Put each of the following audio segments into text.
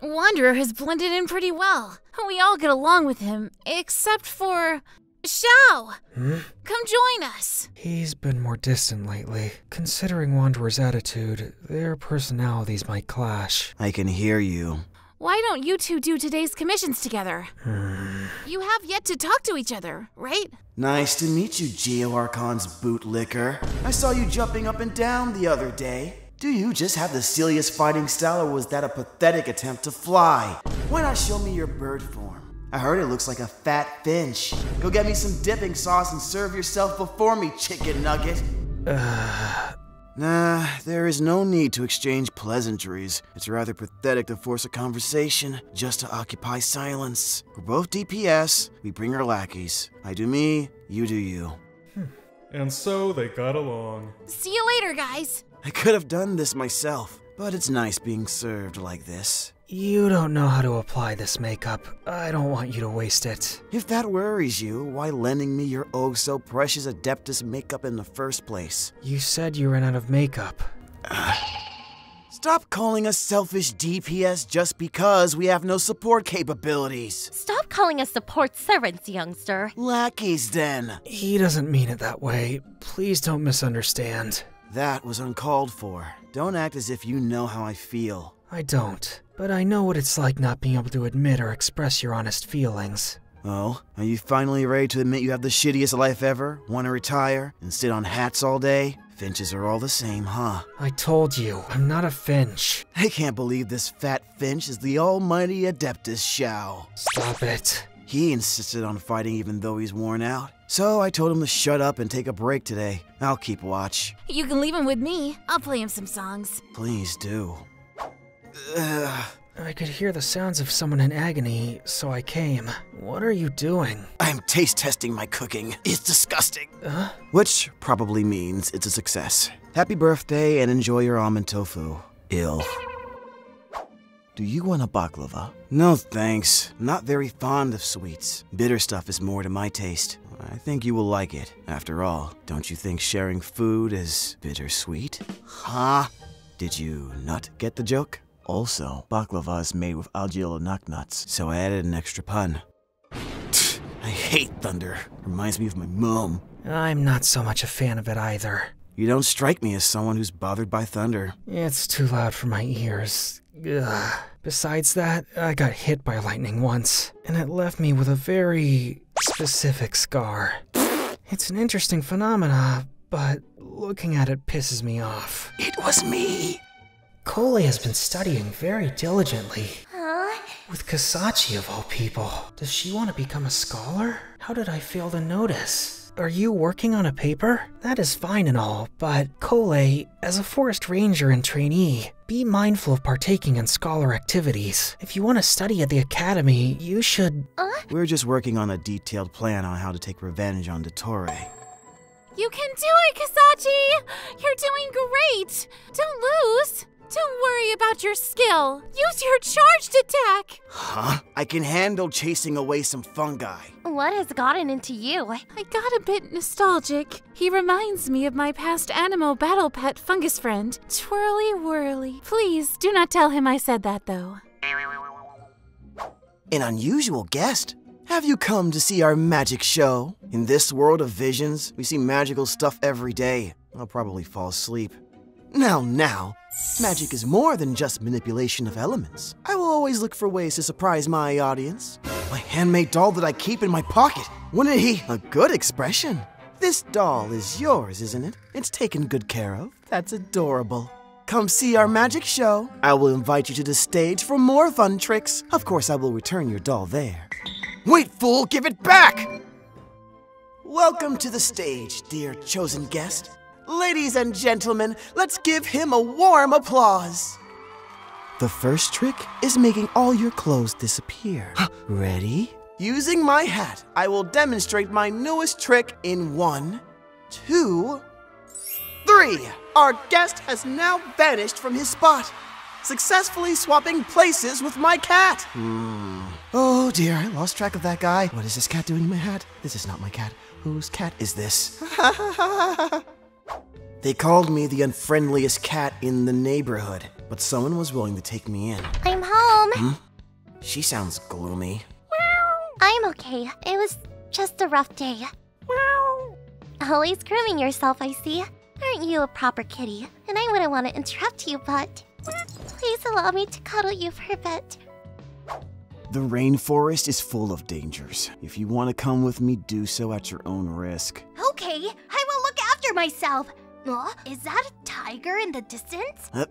Wanderer has blended in pretty well. We all get along with him, except for. Xiao! Hmm? Come join us. He's been more distant lately. Considering Wanderer's attitude, their personalities might clash. I can hear you. Why don't you two do today's commissions together? Hmm. You have yet to talk to each other, right? Nice to meet you, Geo Archon's bootlicker. I saw you jumping up and down the other day. Do you just have the silliest fighting style, or was that a pathetic attempt to fly? Why not show me your bird form? I heard it looks like a fat finch. Go get me some dipping sauce and serve yourself before me, chicken nugget. Nah, there is no need to exchange pleasantries. It's rather pathetic to force a conversation just to occupy silence. We're both DPS, we bring our lackeys. I do me, you do you. Hmm. And so they got along. See you later, guys. I could have done this myself, but it's nice being served like this. You don't know how to apply this makeup. I don't want you to waste it. If that worries you, why lending me your oh so precious Adeptus makeup in the first place? You said you ran out of makeup. Stop calling us selfish DPS just because we have no support capabilities. Stop calling us support servants, youngster. Lackeys, then. He doesn't mean it that way. Please don't misunderstand. That was uncalled for. Don't act as if you know how I feel. I don't, but I know what it's like not being able to admit or express your honest feelings. Oh, are you finally ready to admit you have the shittiest life ever? Want to retire and sit on hats all day? Finches are all the same, huh? I told you, I'm not a finch. I can't believe this fat finch is the almighty Adeptus Xiao. Stop it. He insisted on fighting even though he's worn out. So I told him to shut up and take a break today. I'll keep watch. You can leave him with me. I'll play him some songs. Please do. Ugh. I could hear the sounds of someone in agony, so I came. What are you doing? I'm taste testing my cooking. It's disgusting. Huh? Which probably means it's a success. Happy birthday and enjoy your almond tofu. Ill. Do you want a baklava? No thanks. Not very fond of sweets. Bitter stuff is more to my taste. I think you will like it. After all, don't you think sharing food is bittersweet? Huh? Did you not get the joke? Also, baklava is made with ajilenakh nuts, so I added an extra pun. I hate thunder. Reminds me of my mom. I'm not so much a fan of it either. You don't strike me as someone who's bothered by thunder. It's too loud for my ears. Ugh. Besides that, I got hit by lightning once, and it left me with a very specific scar. It's an interesting phenomena, but looking at it pisses me off. It was me. Collei has been studying very diligently. Huh? With Kasachi of all people. Does she want to become a scholar? How did I fail to notice? Are you working on a paper? That is fine and all, but Collei, as a forest ranger and trainee, be mindful of partaking in scholar activities. If you want to study at the academy, you should. We're just working on a detailed plan on how to take revenge on Dottore. You can do it, Kasachi! You're doing great! Don't lose! Don't worry about your skill. Use your charged attack! Huh? I can handle chasing away some fungi. What has gotten into you? I got a bit nostalgic. He reminds me of my past Animo battle pet fungus friend, Twirly Whirly. Please do not tell him I said that, though. An unusual guest. Have you come to see our magic show? In this world of visions, we see magical stuff every day. I'll probably fall asleep. Now, now, magic is more than just manipulation of elements. I will always look for ways to surprise my audience. My handmade doll that I keep in my pocket. Wouldn't he? A good expression. This doll is yours, isn't it? It's taken good care of. That's adorable. Come see our magic show. I will invite you to the stage for more fun tricks. Of course, I will return your doll there. Wait, fool, give it back! Welcome to the stage, dear chosen guest. Ladies and gentlemen, let's give him a warm applause. The first trick is making all your clothes disappear. Ready? Using my hat, I will demonstrate my newest trick in one, two, three. Our guest has now vanished from his spot, successfully swapping places with my cat. Hmm. Oh dear, I lost track of that guy. What is this cat doing in my hat? This is not my cat. Whose cat is this? they called me the unfriendliest cat in the neighborhood, but someone was willing to take me in. I'm home. Hmm? She sounds gloomy. I'm okay. It was just a rough day. Always grooming yourself, I see. Aren't you a proper kitty? And I wouldn't want to interrupt you, but please allow me to cuddle you for a bit. The rainforest is full of dangers. If you want to come with me, do so at your own risk. Okay, I will look after myself. Uh, is that a tiger in the distance? Uh,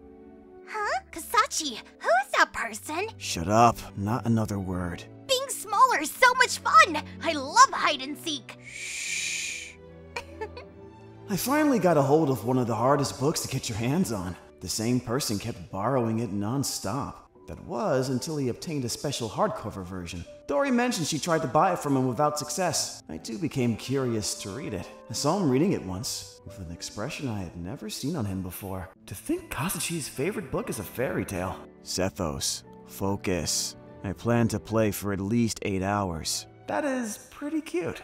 Huh? Kasachi, who is that person? shut up. Not another word. Being smaller is so much fun! I love hide and seek! Shh. I finally got a hold of one of the hardest books to get your hands on. The same person kept borrowing it non-stop. That was until he obtained a special hardcover version. Dori mentioned she tried to buy it from him without success. I too became curious to read it. I saw him reading it once, with an expression I had never seen on him before. To think Kasachi's favorite book is a fairy tale. Sethos, focus. I plan to play for at least eight hours. That is pretty cute.